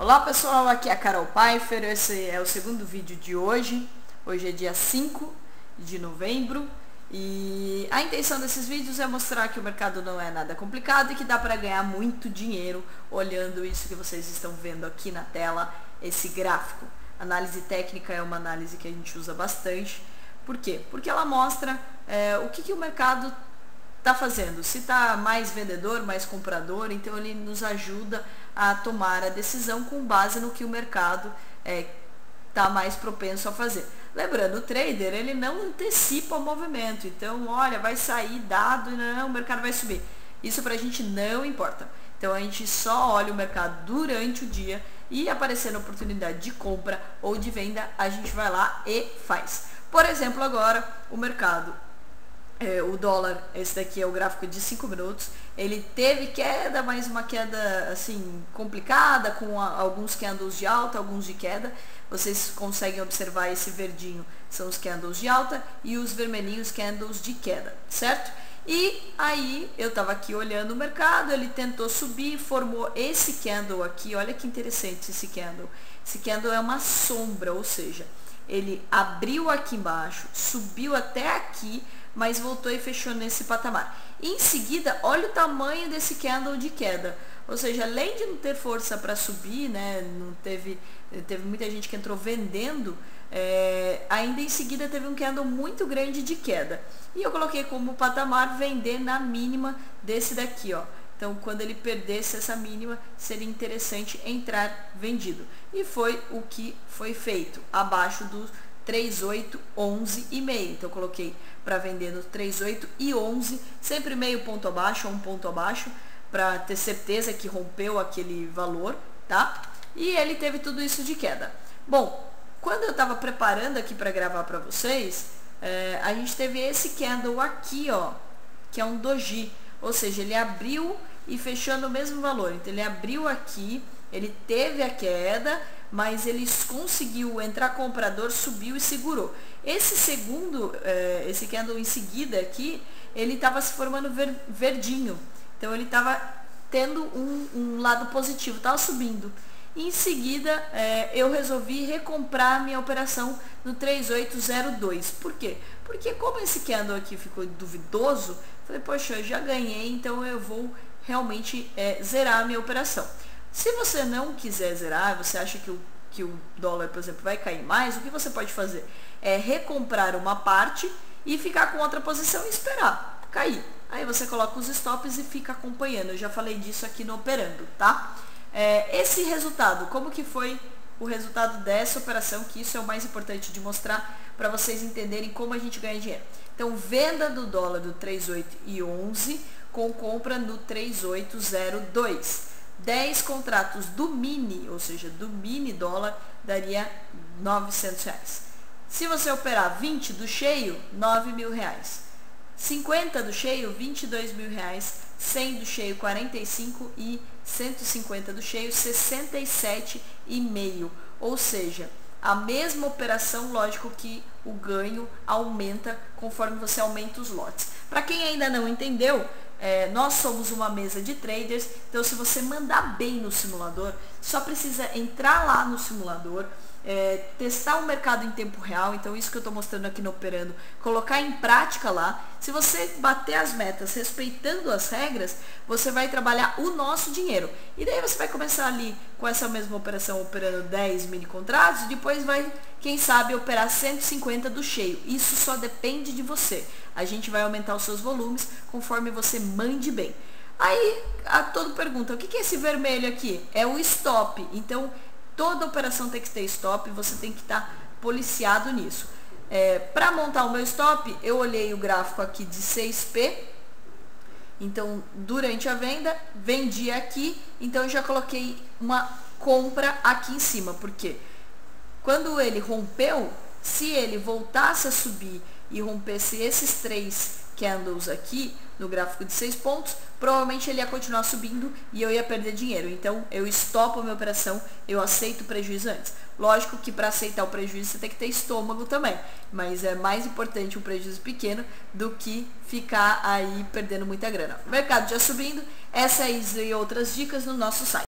Olá pessoal, aqui é a Carol Pfeiffer, esse é o segundo vídeo de hoje. Hoje é dia 5 de novembro e a intenção desses vídeos é mostrar que o mercado não é nada complicado e que dá para ganhar muito dinheiro olhando isso que vocês estão vendo aqui na tela, esse gráfico. Análise técnica é uma análise que a gente usa bastante. Por quê? Porque ela mostra é, o que, que o mercado está fazendo. Se está mais vendedor, mais comprador, então ele nos ajuda a tomar a decisão com base no que o mercado está é, tá mais propenso a fazer. Lembrando, o trader ele não antecipa o movimento. Então, olha, vai sair dado, não, o mercado vai subir. Isso para a gente não importa. Então a gente só olha o mercado durante o dia e aparecendo oportunidade de compra ou de venda, a gente vai lá e faz. Por exemplo, agora o mercado é, o dólar, esse daqui é o gráfico de 5 minutos, ele teve queda, mas uma queda assim complicada, com a, alguns candles de alta, alguns de queda. Vocês conseguem observar esse verdinho, são os candles de alta e os vermelhinhos candles de queda, certo? E aí eu estava aqui olhando o mercado, ele tentou subir, formou esse candle aqui, olha que interessante esse candle. Esse candle é uma sombra, ou seja, ele abriu aqui embaixo, subiu até aqui, mas voltou e fechou nesse patamar. Em seguida, olha o tamanho desse candle de queda. Ou seja, além de não ter força para subir, né, não teve, teve muita gente que entrou vendendo, é, ainda em seguida teve um candle muito grande de queda. E eu coloquei como patamar vender na mínima desse daqui, ó. Então, quando ele perdesse essa mínima, seria interessante entrar vendido. E foi o que foi feito, abaixo do 3811 e meio. Então, eu coloquei para vender no 38 e 11, sempre meio ponto abaixo ou um ponto abaixo, para ter certeza que rompeu aquele valor, tá? E ele teve tudo isso de queda. Bom, quando eu estava preparando aqui para gravar para vocês, é, a gente teve esse candle aqui, ó, que é um doji, ou seja, ele abriu e fechou no mesmo valor. Então ele abriu aqui, ele teve a queda, mas ele conseguiu entrar comprador, subiu e segurou. Esse segundo, eh, esse candle em seguida aqui, ele estava se formando ver, verdinho. Então ele estava tendo um, um, lado positivo, estava subindo. Em seguida, eh, eu resolvi recomprar minha operação no 3802. Por quê? Porque como esse candle aqui ficou duvidoso, falei, poxa, eu já ganhei, então eu vou realmente eh, zerar a minha operação. Se você não quiser zerar, você acha que o, que o dólar, por exemplo, vai cair mais, o que você pode fazer? É recomprar uma parte e ficar com outra posição e esperar cair. Aí você coloca os stops e fica acompanhando. Eu já falei disso aqui no Operando, tá? É, esse resultado, como que foi o resultado dessa operação, que isso é o mais importante de mostrar para vocês entenderem como a gente ganha dinheiro. Então, venda do dólar do 3,8 e 11 com compra no 3,802. 10 contratos do mini, ou seja, do mini dólar, daria 900 reais. Se você operar 20 do cheio, 9 mil reais. 50 do cheio, 22 mil reais. 100 do cheio, 45 e 150 do cheio, 67,5. Ou seja, a mesma operação, lógico que o ganho aumenta conforme você aumenta os lotes. Para quem ainda não entendeu, é, nós somos uma mesa de traders, então se você mandar bem no simulador, só precisa entrar lá no simulador, é, testar o mercado em tempo real, então isso que eu estou mostrando aqui no Operando, colocar em prática lá. Se você bater as metas respeitando as regras, você vai trabalhar o nosso dinheiro. E daí você vai começar ali com essa mesma operação operando 10 mini contratos, depois vai, quem sabe, operar 150 do cheio. Isso só depende de você. A gente vai aumentar os seus volumes conforme você mande bem. Aí, a todo pergunta, o que é esse vermelho aqui? É o stop. Então, Toda operação tem que ter stop, você tem que estar tá policiado nisso. É, Para montar o meu stop, eu olhei o gráfico aqui de 6P. Então, durante a venda, vendi aqui. Então, eu já coloquei uma compra aqui em cima. Porque quando ele rompeu, se ele voltasse a subir e rompesse esses três candles aqui no gráfico de 6 pontos, provavelmente ele ia continuar subindo e eu ia perder dinheiro. Então, eu estopo a minha operação, eu aceito o prejuízo antes. Lógico que para aceitar o prejuízo você tem que ter estômago também, mas é mais importante um prejuízo pequeno do que ficar aí perdendo muita grana. O mercado já subindo, essas e outras dicas no nosso site.